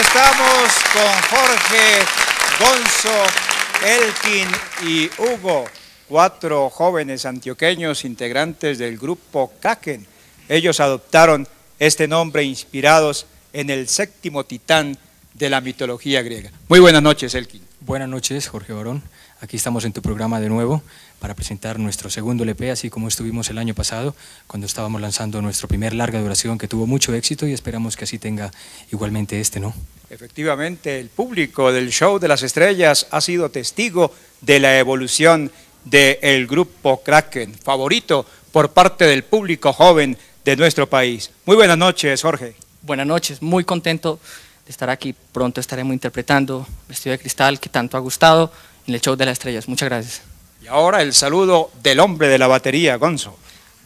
estamos con Jorge, Gonzo, Elkin y Hugo, cuatro jóvenes antioqueños integrantes del grupo Kraken. Ellos adoptaron este nombre inspirados en el séptimo titán de la mitología griega. Muy buenas noches, Elkin. Buenas noches, Jorge Barón. Aquí estamos en tu programa de nuevo para presentar nuestro segundo LP, así como estuvimos el año pasado, cuando estábamos lanzando nuestro primer larga duración que tuvo mucho éxito y esperamos que así tenga igualmente este, ¿no? Efectivamente, el público del Show de las Estrellas ha sido testigo de la evolución del grupo Kraken, favorito por parte del público joven de nuestro país. Muy buenas noches, Jorge. Buenas noches, muy contento de estar aquí. Pronto estaremos interpretando Vestido de Cristal, que tanto ha gustado en el show de las estrellas. Muchas gracias. Y ahora el saludo del hombre de la batería, Gonzo.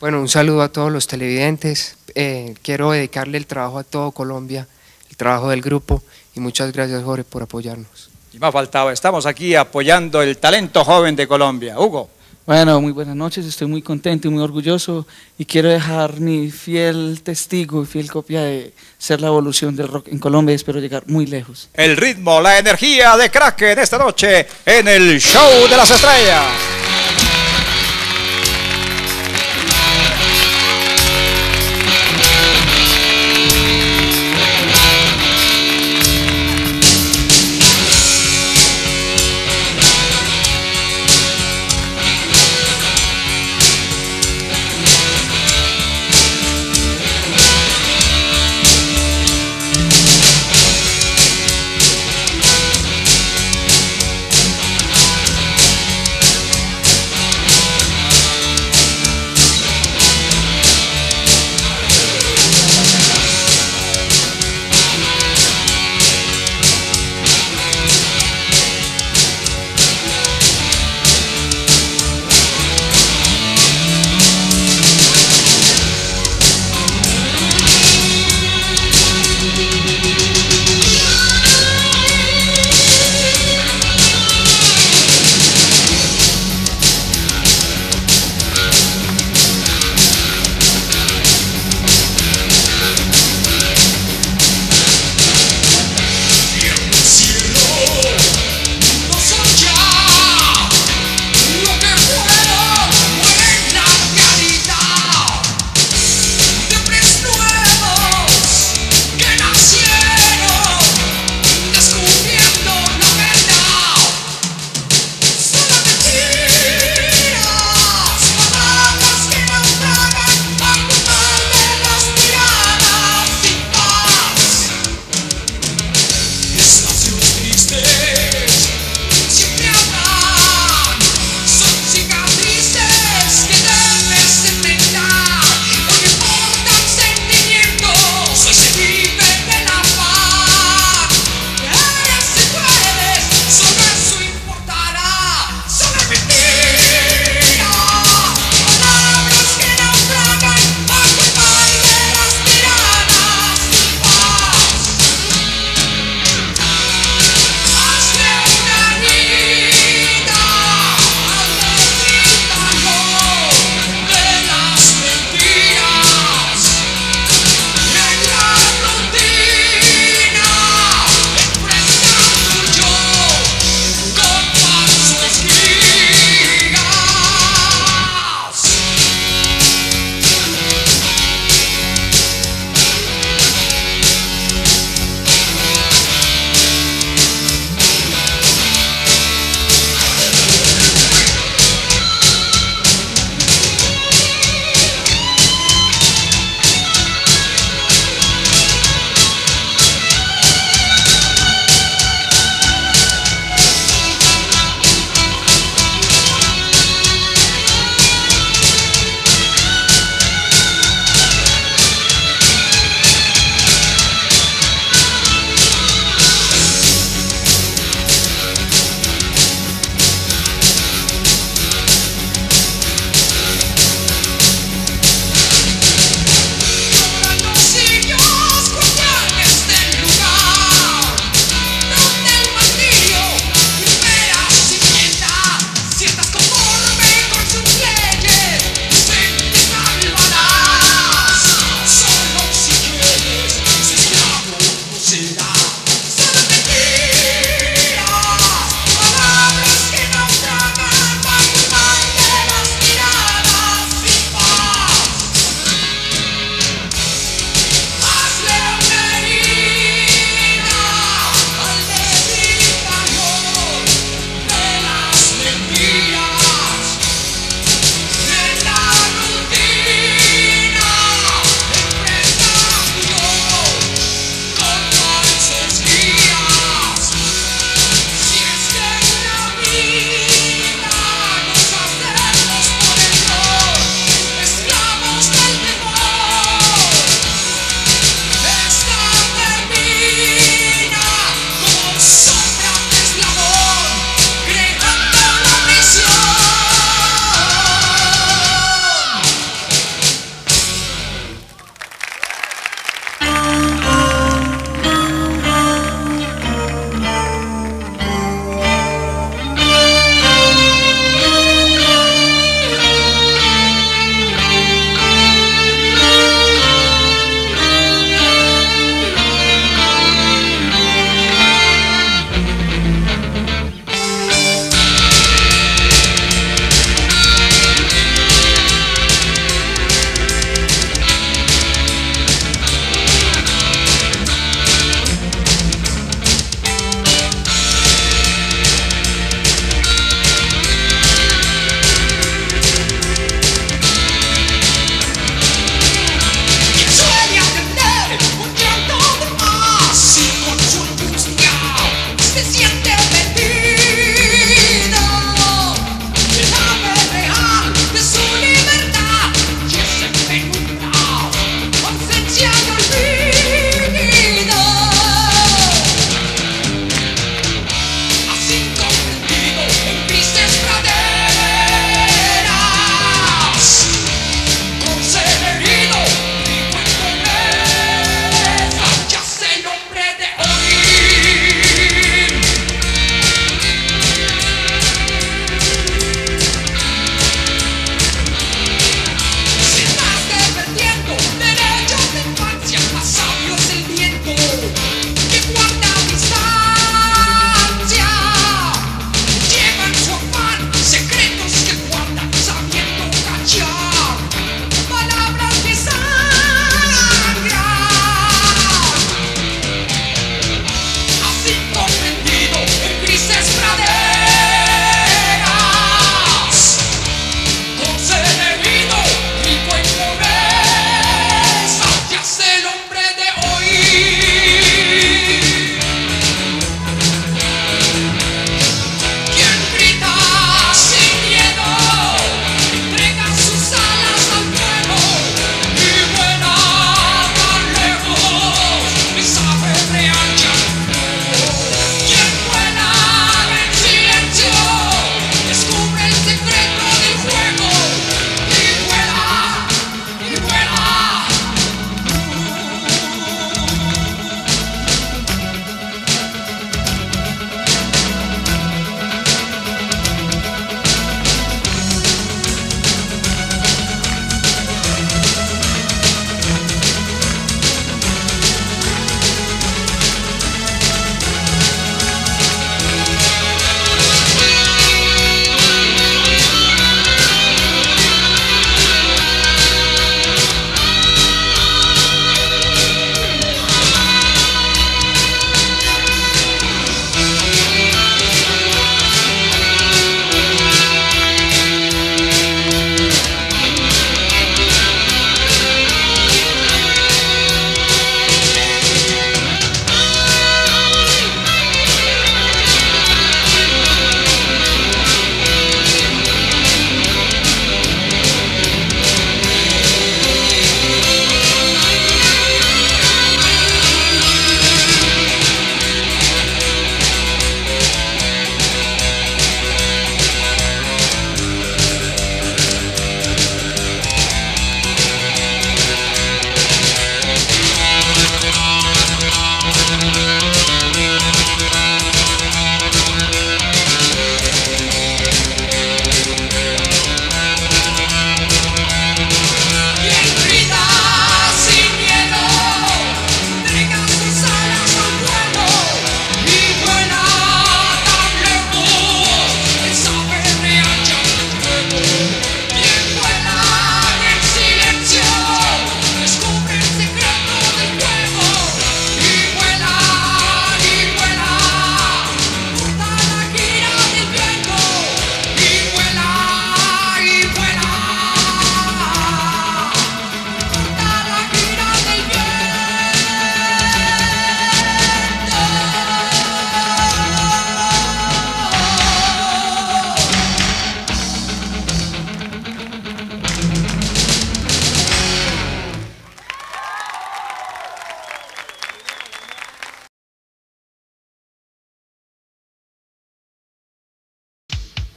Bueno, un saludo a todos los televidentes. Eh, quiero dedicarle el trabajo a todo Colombia, el trabajo del grupo y muchas gracias Jorge por apoyarnos. Y me ha faltado, estamos aquí apoyando el talento joven de Colombia. Hugo. Bueno, muy buenas noches, estoy muy contento y muy orgulloso y quiero dejar mi fiel testigo y fiel copia de ser la evolución del rock en Colombia y espero llegar muy lejos. El ritmo, la energía de Kraken esta noche en el Show de las Estrellas.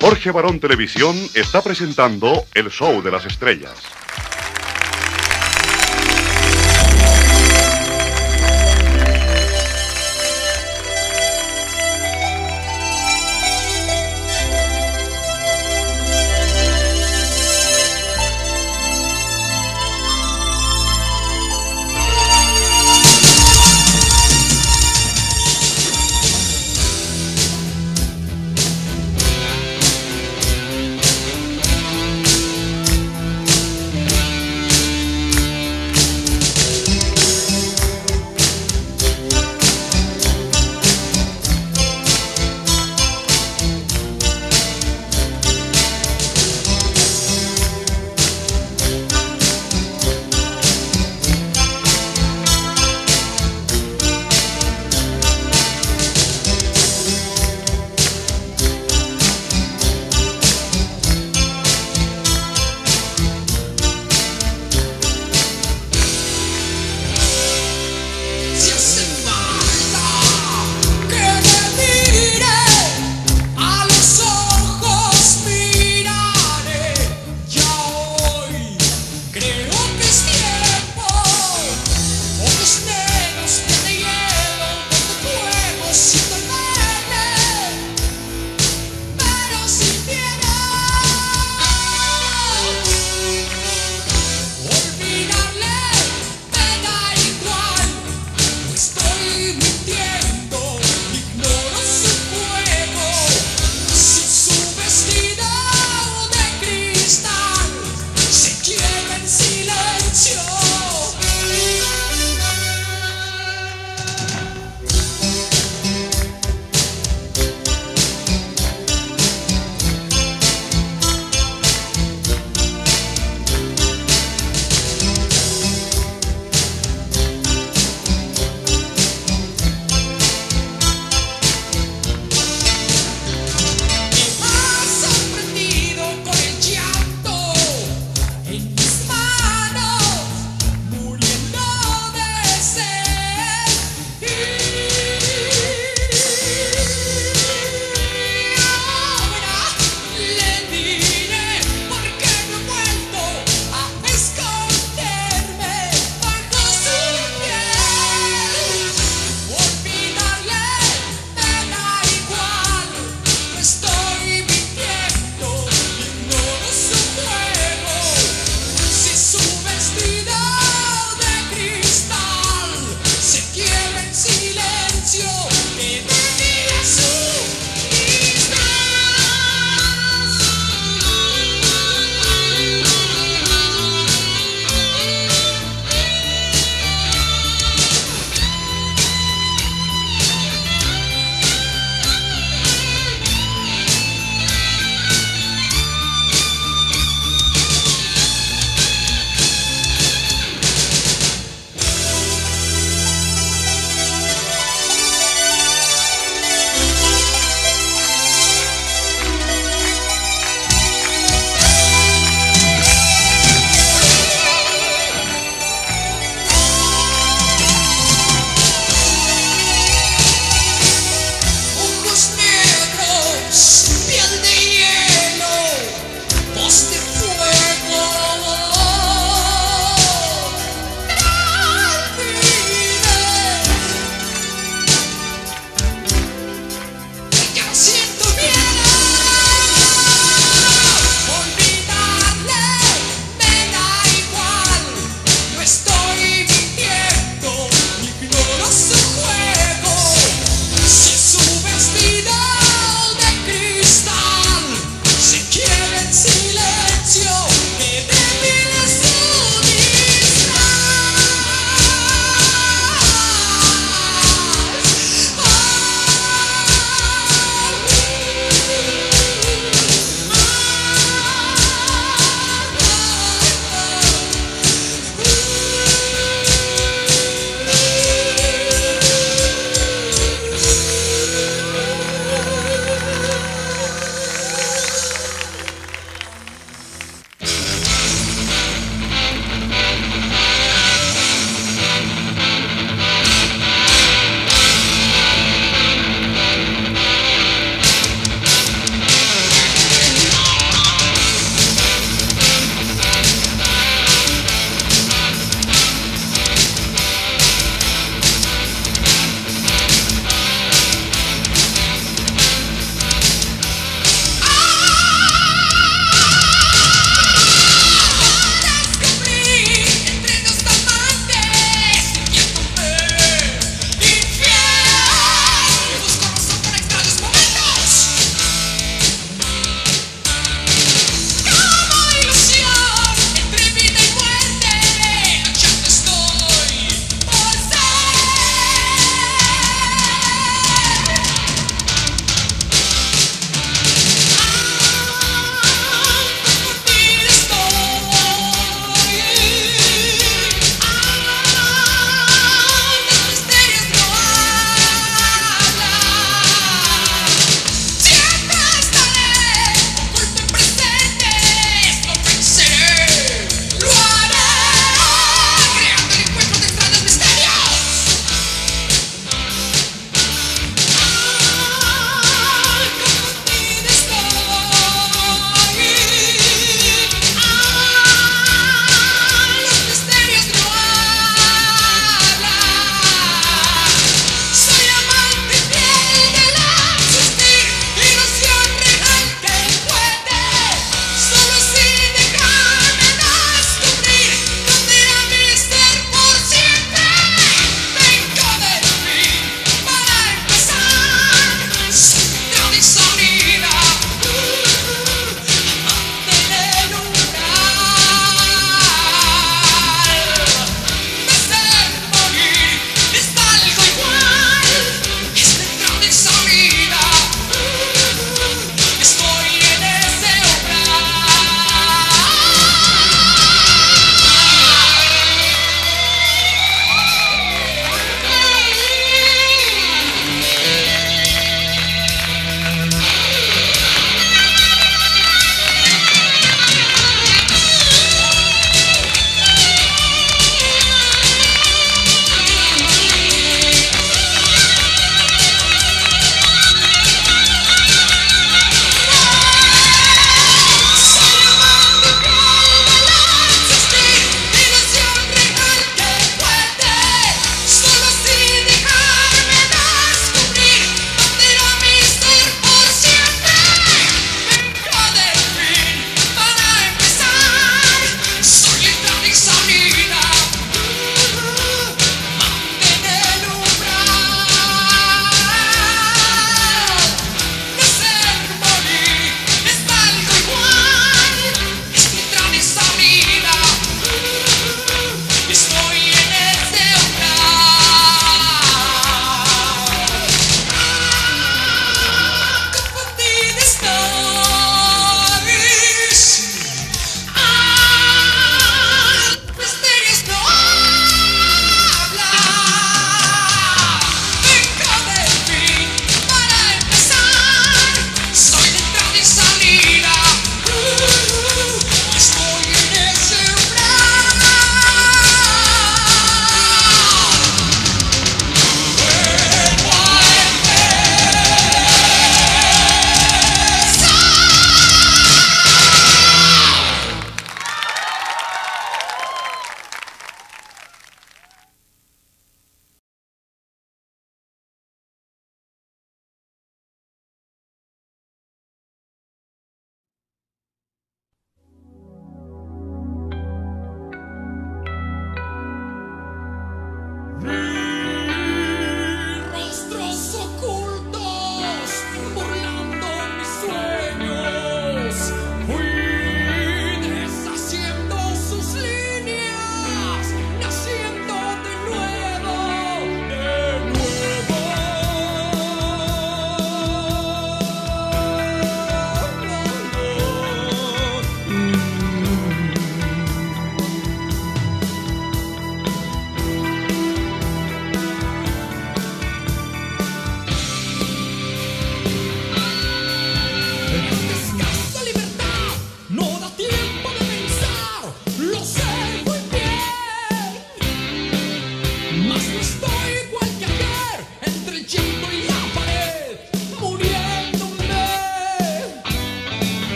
Jorge Barón Televisión está presentando el show de las estrellas.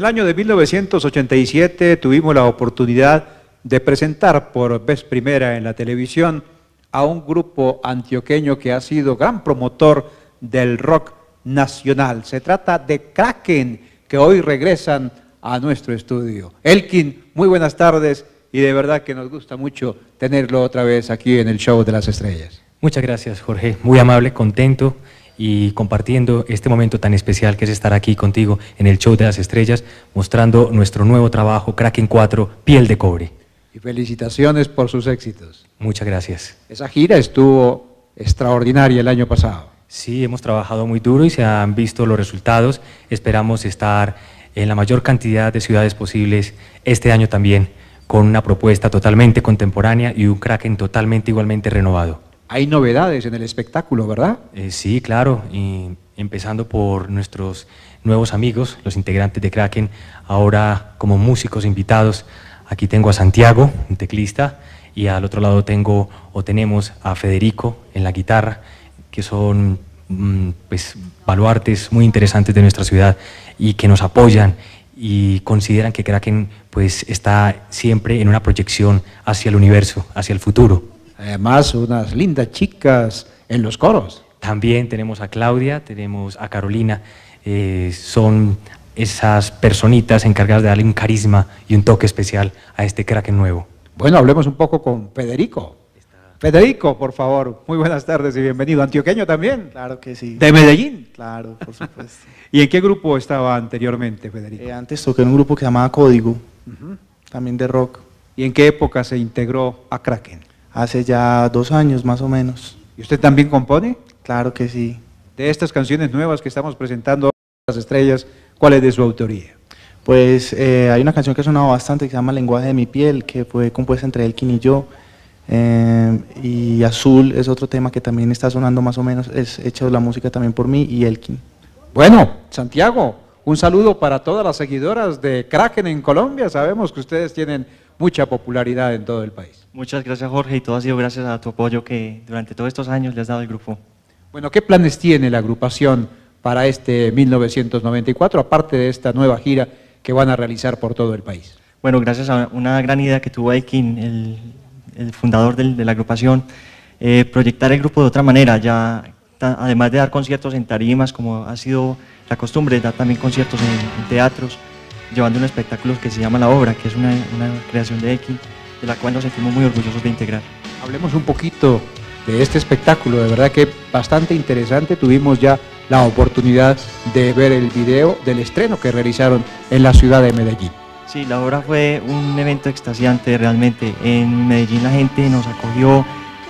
El año de 1987 tuvimos la oportunidad de presentar por vez primera en la televisión a un grupo antioqueño que ha sido gran promotor del rock nacional. Se trata de Kraken, que hoy regresan a nuestro estudio. Elkin, muy buenas tardes y de verdad que nos gusta mucho tenerlo otra vez aquí en el Show de las Estrellas. Muchas gracias, Jorge. Muy amable, contento y compartiendo este momento tan especial que es estar aquí contigo en el Show de las Estrellas, mostrando nuestro nuevo trabajo, Kraken 4, Piel de Cobre. Y felicitaciones por sus éxitos. Muchas gracias. Esa gira estuvo extraordinaria el año pasado. Sí, hemos trabajado muy duro y se han visto los resultados. Esperamos estar en la mayor cantidad de ciudades posibles este año también, con una propuesta totalmente contemporánea y un Kraken totalmente igualmente renovado. Hay novedades en el espectáculo, ¿verdad? Eh, sí, claro, y empezando por nuestros nuevos amigos, los integrantes de Kraken, ahora como músicos invitados. Aquí tengo a Santiago, un teclista, y al otro lado tengo o tenemos a Federico en la guitarra, que son mm, pues, baluartes muy interesantes de nuestra ciudad y que nos apoyan y consideran que Kraken pues, está siempre en una proyección hacia el universo, hacia el futuro. Además, unas lindas chicas en los coros. También tenemos a Claudia, tenemos a Carolina, eh, son esas personitas encargadas de darle un carisma y un toque especial a este Kraken nuevo. Bueno, hablemos un poco con Federico. Federico, por favor, muy buenas tardes y bienvenido. ¿Antioqueño también? Claro que sí. ¿De Medellín? Claro, por supuesto. ¿Y en qué grupo estaba anteriormente, Federico? Eh, antes toqué en un grupo que se llamaba Código, también de rock. ¿Y en qué época se integró a Kraken? Hace ya dos años más o menos. ¿Y usted también compone? Claro que sí. De estas canciones nuevas que estamos presentando, Las Estrellas, ¿cuál es de su autoría? Pues eh, hay una canción que ha sonado bastante que se llama Lenguaje de mi piel, que fue compuesta entre Elkin y yo. Eh, y Azul es otro tema que también está sonando más o menos, es hecho la música también por mí y Elkin. Bueno, Santiago, un saludo para todas las seguidoras de Kraken en Colombia. Sabemos que ustedes tienen mucha popularidad en todo el país. Muchas gracias Jorge y todo ha sido gracias a tu apoyo que durante todos estos años le has dado al grupo. Bueno, ¿qué planes tiene la agrupación para este 1994, aparte de esta nueva gira que van a realizar por todo el país? Bueno, gracias a una gran idea que tuvo Aikin, el, el fundador del, de la agrupación, eh, proyectar el grupo de otra manera, ya además de dar conciertos en tarimas, como ha sido la costumbre, dar también conciertos en, en teatros, llevando un espectáculo que se llama La Obra, que es una, una creación de X, de la cual nos sentimos muy orgullosos de integrar. Hablemos un poquito de este espectáculo, de verdad que bastante interesante, tuvimos ya la oportunidad de ver el video del estreno que realizaron en la ciudad de Medellín. Sí, la obra fue un evento extasiante realmente. En Medellín la gente nos acogió,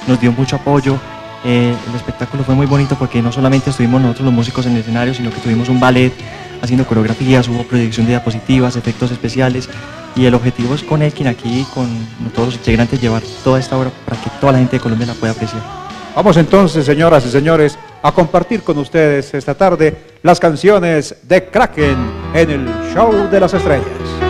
nos dio mucho apoyo. Eh, el espectáculo fue muy bonito porque no solamente estuvimos nosotros los músicos en el escenario, sino que tuvimos un ballet haciendo coreografías, hubo proyección de diapositivas, efectos especiales y el objetivo es con Elkin aquí, con todos los integrantes, llevar toda esta obra para que toda la gente de Colombia la pueda apreciar. Vamos entonces, señoras y señores, a compartir con ustedes esta tarde las canciones de Kraken en el Show de las Estrellas.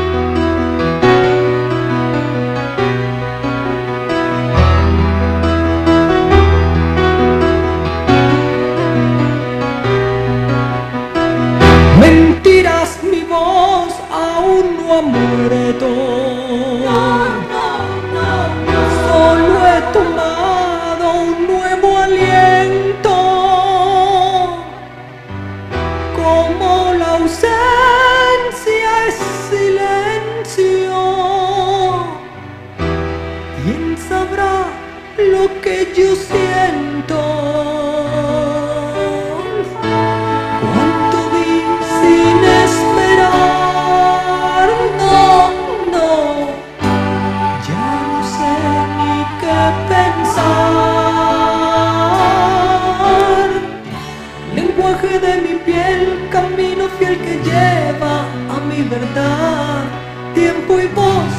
Tiempo y voz,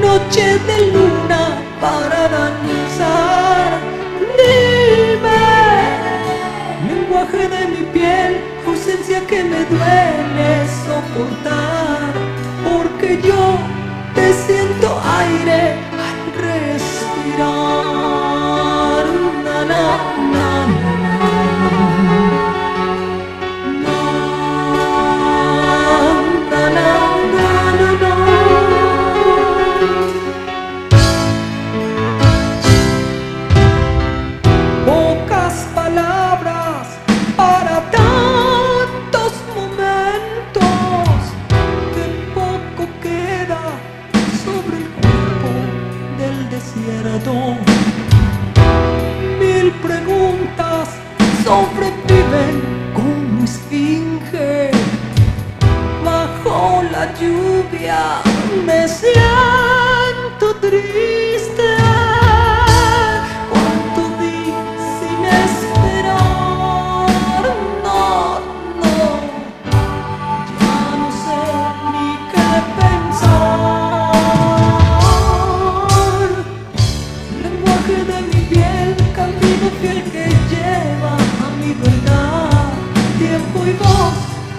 noche de luna para danzar. Dime lenguaje de mi piel, ausencia que me duele soportar, porque yo te siento aire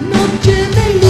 voz, noche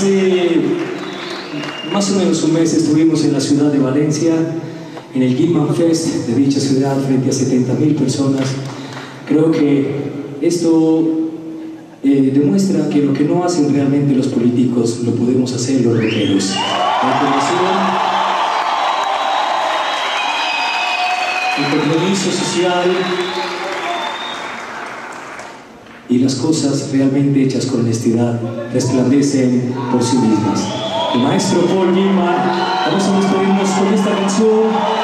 Hace más o menos un mes estuvimos en la ciudad de Valencia, en el Gilman Fest de dicha ciudad, frente a 70.000 personas. Creo que esto eh, demuestra que lo que no hacen realmente los políticos lo podemos hacer los rockeros. El compromiso social y las cosas realmente hechas con honestidad resplandecen por sí mismas. El maestro Paul Gilman, vamos a despedirnos con esta canción